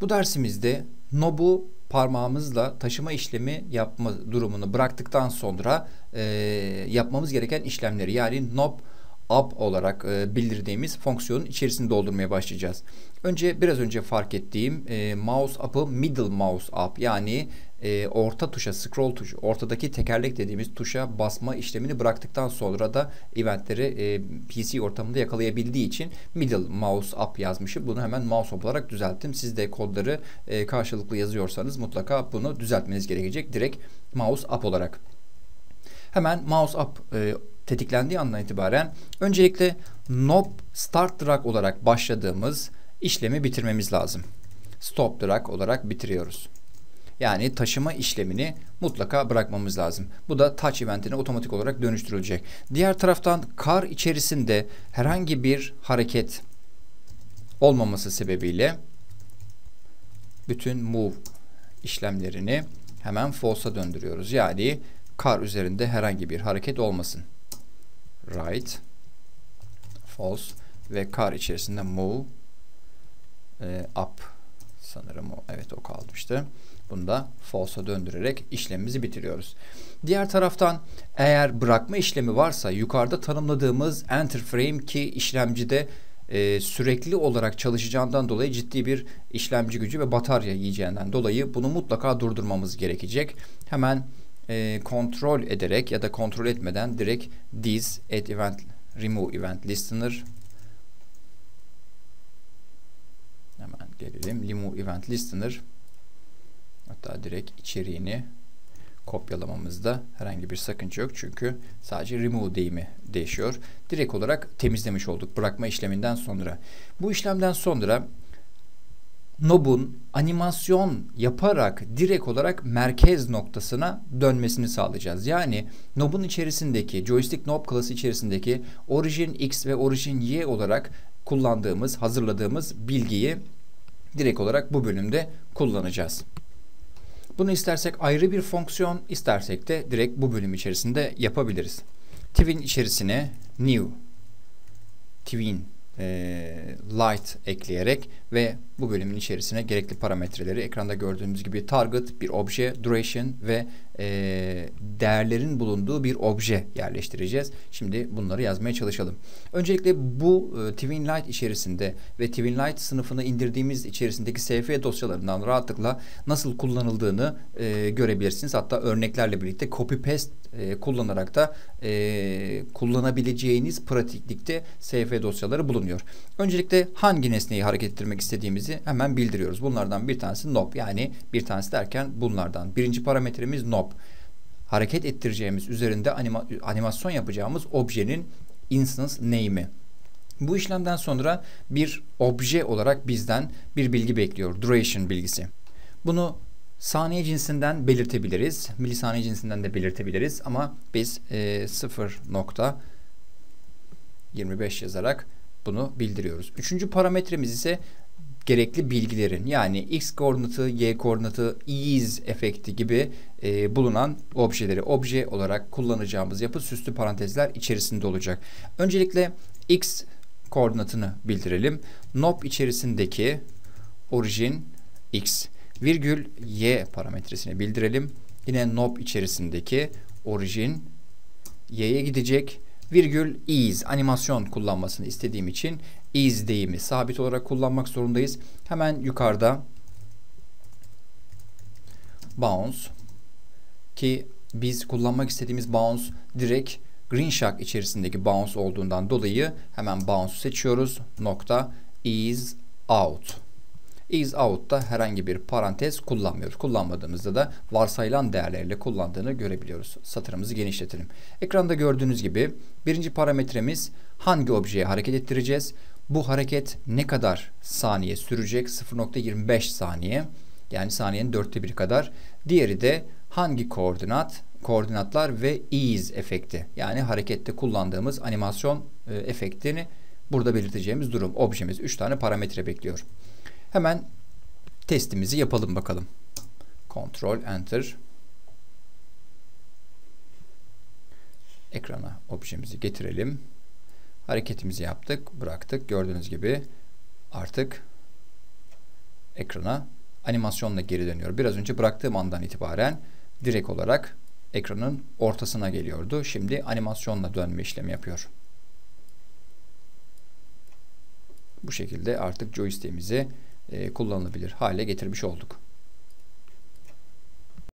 Bu dersimizde nob'u parmağımızla taşıma işlemi yapma durumunu bıraktıktan sonra e, yapmamız gereken işlemleri yani knob up olarak e, bildirdiğimiz fonksiyonun içerisini doldurmaya başlayacağız. Önce biraz önce fark ettiğim e, mouse up'ı middle mouse up yani e, orta tuşa scroll tuşu ortadaki tekerlek dediğimiz tuşa basma işlemini bıraktıktan sonra da eventleri e, PC ortamında yakalayabildiği için middle mouse up yazmışım. Bunu hemen mouse up olarak düzelttim. Siz de kodları e, karşılıklı yazıyorsanız mutlaka bunu düzeltmeniz gerekecek. Direkt mouse up olarak. Hemen mouse up e, tetiklendiği andan itibaren öncelikle knob start drag olarak başladığımız işlemi bitirmemiz lazım. Stop drag olarak bitiriyoruz. Yani taşıma işlemini mutlaka bırakmamız lazım. Bu da touch eventine otomatik olarak dönüştürülecek. Diğer taraftan kar içerisinde herhangi bir hareket olmaması sebebiyle bütün move işlemlerini hemen false'a döndürüyoruz. Yani kar üzerinde herhangi bir hareket olmasın. Right false ve kar içerisinde move e, up sanırım o evet o kalmıştı. Bunu da false'a döndürerek işlemimizi bitiriyoruz. Diğer taraftan eğer bırakma işlemi varsa yukarıda tanımladığımız enter frame ki işlemcide e, sürekli olarak çalışacağından dolayı ciddi bir işlemci gücü ve batarya yiyeceğinden dolayı bunu mutlaka durdurmamız gerekecek. Hemen e, kontrol ederek ya da kontrol etmeden direkt this add event remove event listener hemen gelelim remove event listener Hatta direkt içeriğini kopyalamamızda herhangi bir sakınca yok. Çünkü sadece remove deyimi değişiyor. Direkt olarak temizlemiş olduk bırakma işleminden sonra. Bu işlemden sonra nob'un animasyon yaparak direkt olarak merkez noktasına dönmesini sağlayacağız. Yani nob'un içerisindeki joystick knob klası içerisindeki origin x ve origin y olarak kullandığımız, hazırladığımız bilgiyi direkt olarak bu bölümde kullanacağız. Bunu istersek ayrı bir fonksiyon, istersek de direkt bu bölüm içerisinde yapabiliriz. Twin içerisine new twin e, light ekleyerek ve bu bölümün içerisine gerekli parametreleri ekranda gördüğümüz gibi target, bir obje, duration ve e, değerlerin bulunduğu bir obje yerleştireceğiz. Şimdi bunları yazmaya çalışalım. Öncelikle bu e, Twin Light içerisinde ve Twin Light sınıfını indirdiğimiz içerisindeki SF dosyalarından rahatlıkla nasıl kullanıldığını e, görebilirsiniz. Hatta örneklerle birlikte copy paste e, kullanarak da e, kullanabileceğiniz pratiklikte SF dosyaları bulunuyor. Öncelikle hangi nesneyi hareket ettirmek istediğimizi hemen bildiriyoruz. Bunlardan bir tanesi knob yani bir tanesi derken bunlardan. Birinci parametremiz knob. Hareket ettireceğimiz üzerinde anima animasyon yapacağımız objenin instance name'i. Bu işlemden sonra bir obje olarak bizden bir bilgi bekliyor. Duration bilgisi. Bunu saniye cinsinden belirtebiliriz. Milisaniye cinsinden de belirtebiliriz. Ama biz e, 0.25 yazarak bunu bildiriyoruz. Üçüncü parametremiz ise gerekli bilgilerin yani x koordinatı, y koordinatı, ease efekti gibi e, bulunan objeleri obje olarak kullanacağımız yapı süslü parantezler içerisinde olacak. Öncelikle x koordinatını bildirelim. Nob içerisindeki orijin x virgül y parametresini bildirelim. Yine nob içerisindeki orijin y'ye gidecek virgül is animasyon kullanmasını istediğim için is deyimi sabit olarak kullanmak zorundayız. Hemen yukarıda bounce ki biz kullanmak istediğimiz bounce direkt green shock içerisindeki bounce olduğundan dolayı hemen bounce seçiyoruz. Nokta is out is out'ta herhangi bir parantez kullanmıyoruz. Kullanmadığımızda da varsayılan değerlerle kullandığını görebiliyoruz. Satırımızı genişletelim. Ekranda gördüğünüz gibi birinci parametremiz hangi objeye hareket ettireceğiz? Bu hareket ne kadar saniye sürecek? 0.25 saniye. Yani saniyenin dörtte biri kadar. Diğeri de hangi koordinat? Koordinatlar ve ease efekti. Yani harekette kullandığımız animasyon e, efektini burada belirteceğimiz durum. Objemiz 3 tane parametre bekliyor. Hemen testimizi yapalım bakalım. Ctrl Enter. Ekrana objemizi getirelim. Hareketimizi yaptık, bıraktık. Gördüğünüz gibi artık ekrana animasyonla geri dönüyor. Biraz önce bıraktığım andan itibaren direkt olarak ekranın ortasına geliyordu. Şimdi animasyonla dönme işlemi yapıyor. Bu şekilde artık joystick'imizi kullanılabilir hale getirmiş olduk.